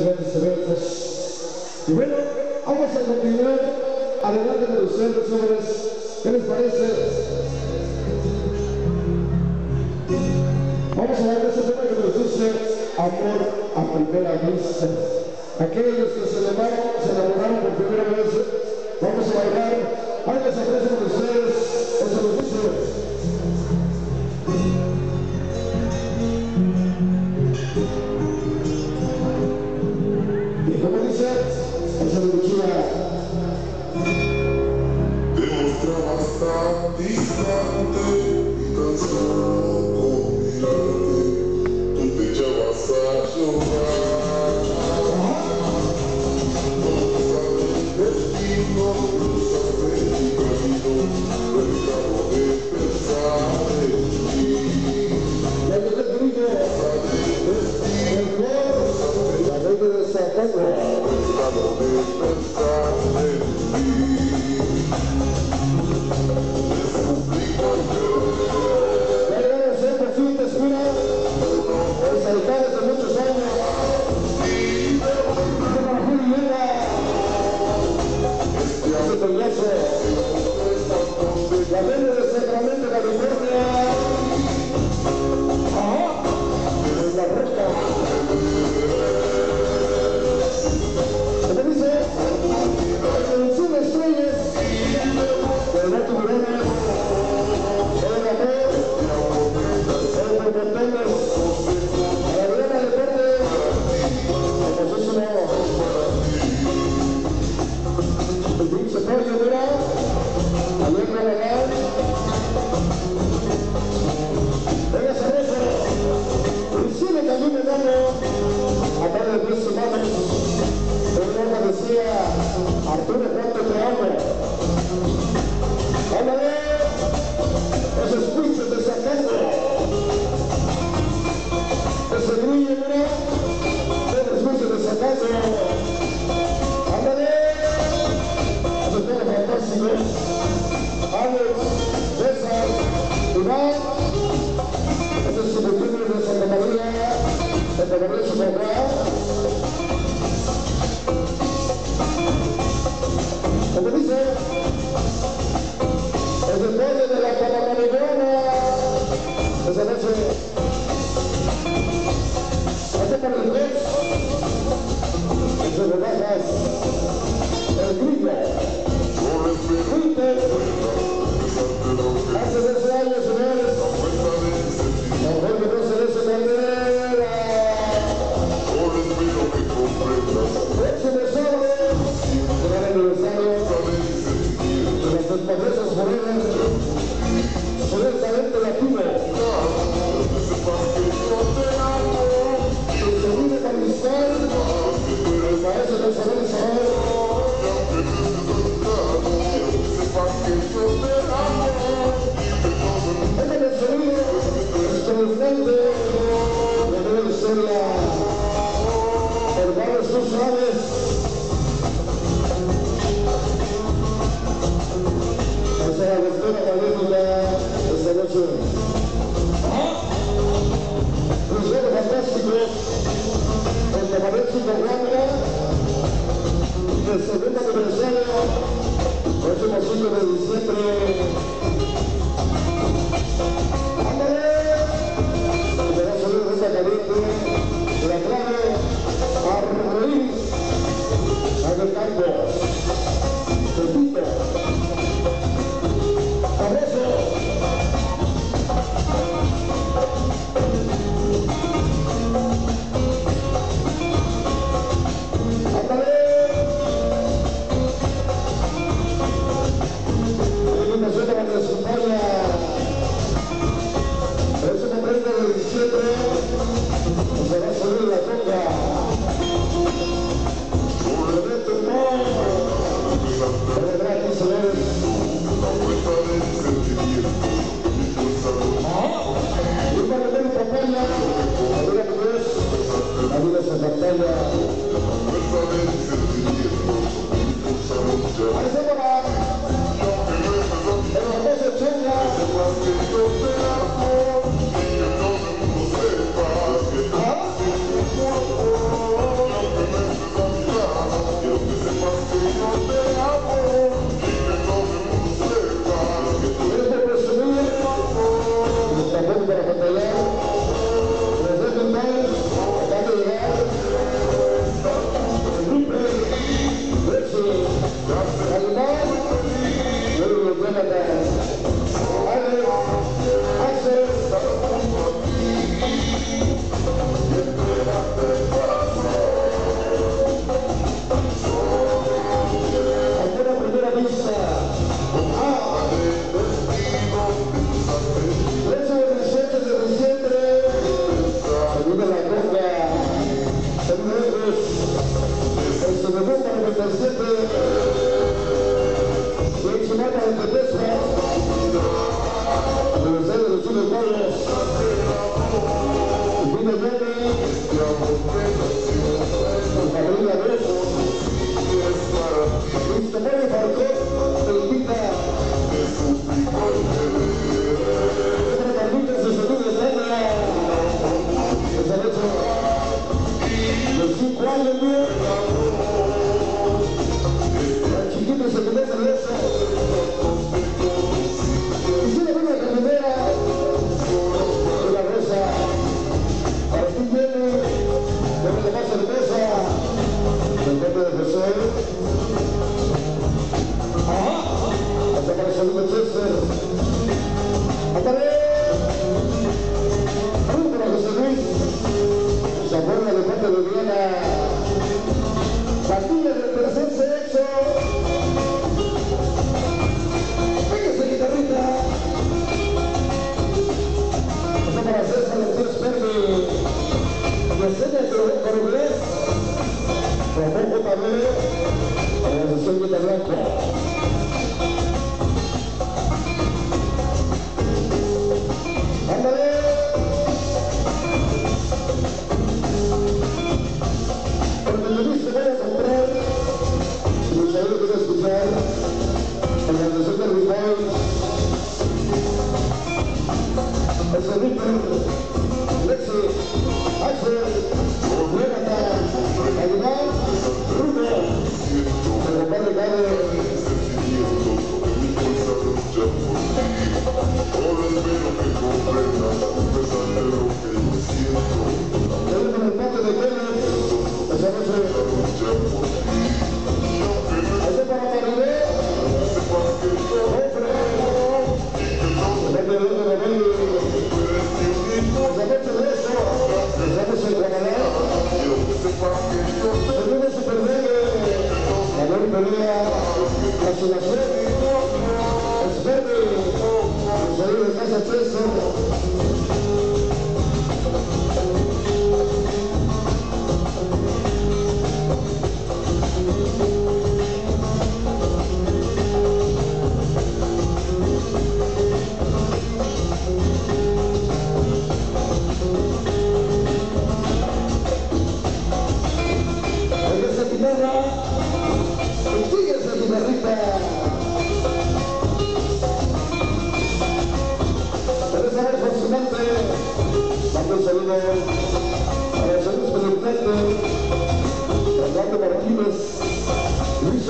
Grandes eventos. Y bueno, vamos a continuar adelante con ustedes, hombres. ¿Qué les parece? Vamos a ver ese tema que nos dice Amor a Primera Vista. Aquellos que se enamoraron, por primera vez, vamos a bailar. Ahora les ofrecen ustedes. Hasta mi grande canción el beso. La That's Thank you. la bandilla del tercer sexo. Véngase, guitarrita. Eso para César, doctor Sperry. Yesenia Coroblés. Ramón J. Vélez. Organización tenía la de casa preso. Mando saludos a los saludos penitentes, Fernando Martínez, Luis